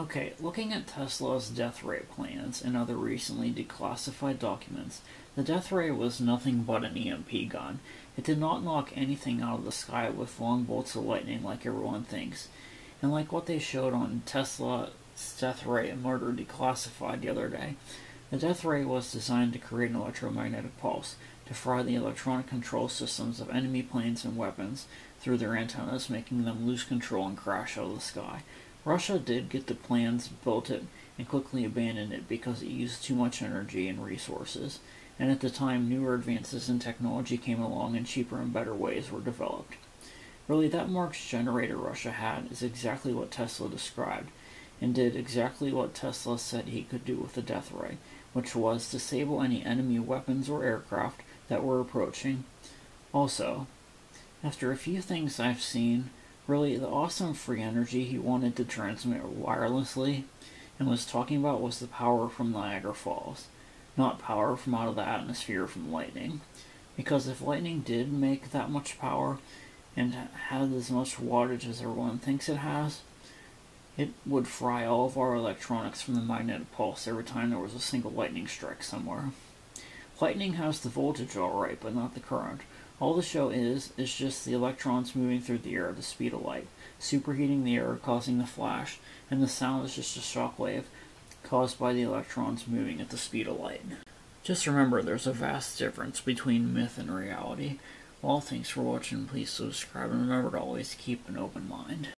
Okay, looking at Tesla's death ray plans and other recently declassified documents, the death ray was nothing but an EMP gun. It did not knock anything out of the sky with long bolts of lightning like everyone thinks. And like what they showed on Tesla's death ray murder declassified the other day, the death ray was designed to create an electromagnetic pulse to fry the electronic control systems of enemy planes and weapons through their antennas, making them lose control and crash out of the sky. Russia did get the plans, built it, and quickly abandoned it because it used too much energy and resources. And at the time, newer advances in technology came along and cheaper and better ways were developed. Really, that Marx generator Russia had is exactly what Tesla described, and did exactly what Tesla said he could do with the Death Ray, which was disable any enemy weapons or aircraft that were approaching. Also, after a few things I've seen, really the awesome free energy he wanted to transmit wirelessly and was talking about was the power from Niagara Falls, not power from out of the atmosphere from lightning. Because if lightning did make that much power and had as much wattage as everyone thinks it has, it would fry all of our electronics from the magnetic pulse every time there was a single lightning strike somewhere. Lightning has the voltage alright, but not the current. All the show is, is just the electrons moving through the air at the speed of light, superheating the air, causing the flash, and the sound is just a shock wave caused by the electrons moving at the speed of light. Just remember there's a vast difference between myth and reality. Well, thanks for watching, please subscribe, and remember to always keep an open mind.